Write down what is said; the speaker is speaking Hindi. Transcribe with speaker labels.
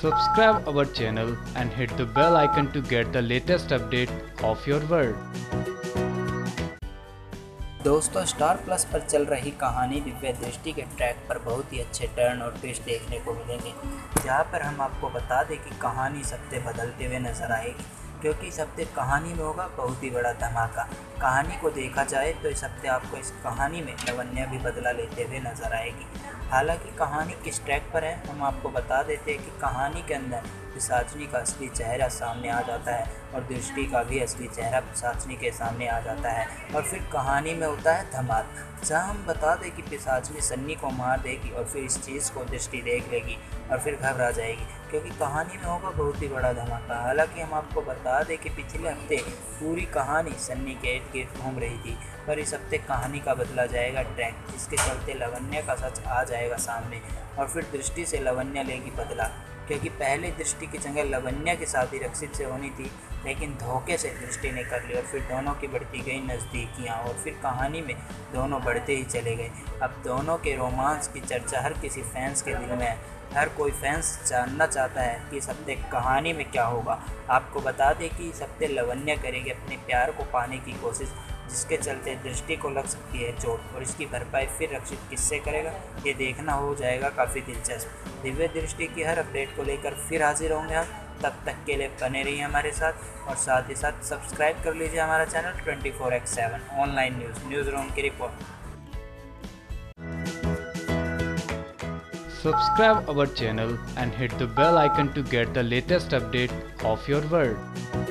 Speaker 1: Subscribe our channel and hit the bell icon to get the latest update of your world.
Speaker 2: दोस्तों स्टार प्लस पर चल रही कहानी दिव्य दृष्टि के ट्रैक पर बहुत ही अच्छे टर्न और ट्विस्ट देखने को मिलेंगे जहाँ पर हम आपको बता दें कि कहानी सत्य बदलते हुए नज़र आएगी क्योंकि इस हफ़्ते कहानी में होगा, बहुत ही बड़ा धमाका। कहानी को देखा जाए तो इस हफ़्ते आपको इस कहानी में लवन्या भी बदला लेते हुए नज़र आएगी। हालाँकि कहानी किस ट्रैक पर है, हम आपको बता देते हैं कि कहानी के अंदर पिसाचनी का असली चेहरा सामने आ जाता है और दृष्टि का भी असली चेहरा पिसाचनी के सामने आ जाता है और फिर कहानी में होता है धमाल। जहाँ हम बता दें कि पिसाचनी सन्नी को मार देगी और फिर इस चीज़ को दृष्टि देख लेगी और फिर घबरा जाएगी। क्योंकि कहानी में होगा बहुत ही बड़ा धमाका। हालाँकि हम आपको बता दें कि पिछले हफ़्ते पूरी कहानी सन्नी के इर्द गिर्द घूम रही थी। पर इस हफ़्ते कहानी का बदला जाएगा ट्रैक, जिसके चलते लवन्या का सच आ जाएगा सामने और फिर दृष्टि से लवन्या लेगी बदला। क्योंकि पहले दृष्टि की जगह लवन्या साथ ही रक्षित से होनी थी, लेकिन धोखे से दृष्टि ने कर ली और फिर दोनों की बढ़ती गई नज़दीकियाँ और फिर कहानी में दोनों बढ़ते ही चले गए। अब दोनों के रोमांस की चर्चा हर किसी फैंस के दिल में है। हर कोई फैंस जानना चाहता है कि इस हफ़्ते कहानी में क्या होगा। आपको बता दें कि इस हफ़्ते लवन्या करेगी अपने प्यार को पाने की कोशिश। जिसके चलते दृष्टि को लग सकती है चोट और इसकी भरपाई फिर रक्षित किससे करेगा, ये देखना हो जाएगा काफ़ी दिलचस्प। दिव्य दृष्टि की हर अपडेट को लेकर फिर हाजिर होंगे हम। तब तक के लिए बने रहिए हमारे साथ और साथ ही साथ सब्सक्राइब कर लीजिए हमारा channel twenty four X seven online news newsroom की report.
Speaker 1: Subscribe our channel and hit the bell icon to get the latest update of your world.